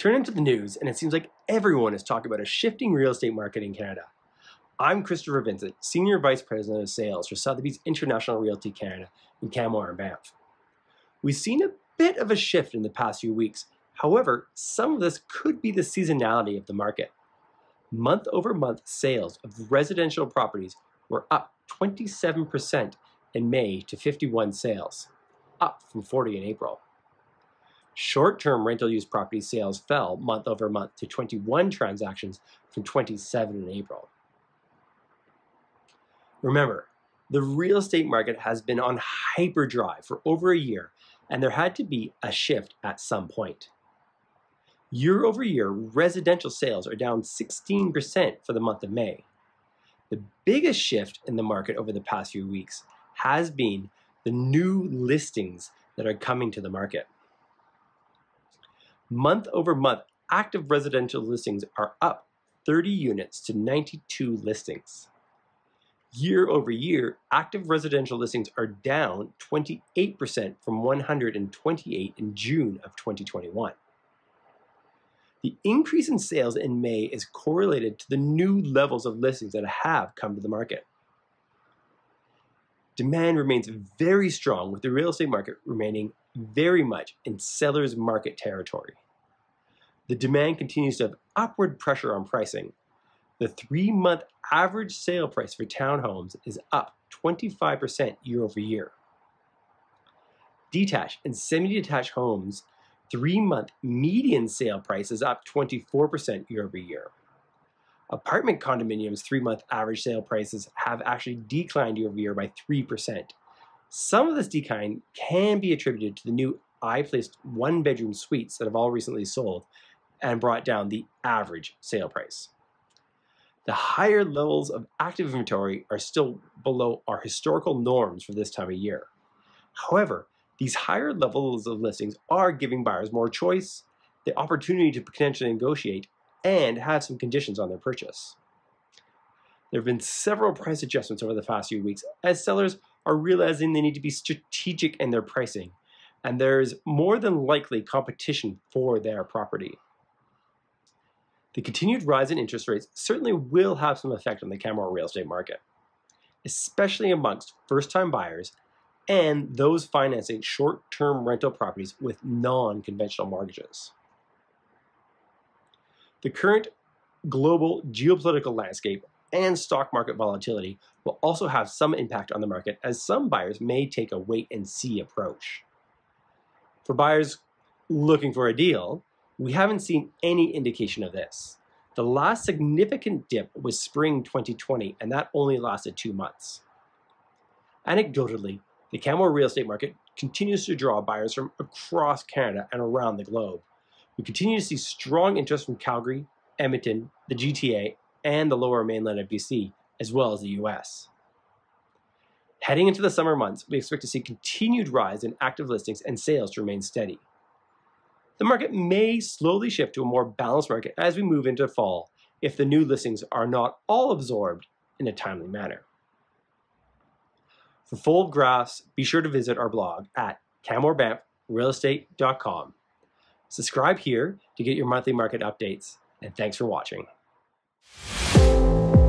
Turn into the news, and it seems like everyone is talking about a shifting real estate market in Canada. I'm Christopher Vincent, Senior Vice President of Sales for Sotheby's International Realty Canada in Canmore and Banff. We've seen a bit of a shift in the past few weeks. However, some of this could be the seasonality of the market. Month over month sales of residential properties were up 27% in May to 51 sales, up from 40 in April. Short-term rental use property sales fell month over month to 21 transactions from 27 in April. Remember, the real estate market has been on hyperdrive for over a year, and there had to be a shift at some point. Year over year, residential sales are down 16% for the month of May. The biggest shift in the market over the past few weeks has been the new listings that are coming to the market month over month, active residential listings are up 30 units to 92 listings. Year over year, active residential listings are down 28% from 128 in June of 2021. The increase in sales in May is correlated to the new levels of listings that have come to the market. Demand remains very strong with the real estate market remaining very much in seller's market territory. The demand continues to have upward pressure on pricing. The three month average sale price for townhomes is up 25% year over year. Detached and semi detached homes, three month median sale price is up 24% year over year. Apartment condominiums' three month average sale prices have actually declined year over year by 3%. Some of this decline can be attributed to the new iPlace one bedroom suites that have all recently sold and brought down the average sale price. The higher levels of active inventory are still below our historical norms for this time of year. However, these higher levels of listings are giving buyers more choice, the opportunity to potentially negotiate, and have some conditions on their purchase. There have been several price adjustments over the past few weeks as sellers are realizing they need to be strategic in their pricing, and there is more than likely competition for their property. The continued rise in interest rates certainly will have some effect on the Canmore real estate market, especially amongst first-time buyers and those financing short-term rental properties with non-conventional mortgages. The current global geopolitical landscape and stock market volatility will also have some impact on the market as some buyers may take a wait and see approach. For buyers looking for a deal, we haven't seen any indication of this. The last significant dip was spring 2020, and that only lasted two months. Anecdotally, the Canmore real estate market continues to draw buyers from across Canada and around the globe. We continue to see strong interest from Calgary, Edmonton, the GTA, and the lower mainland of BC, as well as the US. Heading into the summer months, we expect to see continued rise in active listings and sales to remain steady the market may slowly shift to a more balanced market as we move into fall if the new listings are not all absorbed in a timely manner. For full graphs, be sure to visit our blog at canmorebanffrealestate.com. Subscribe here to get your monthly market updates, and thanks for watching. Música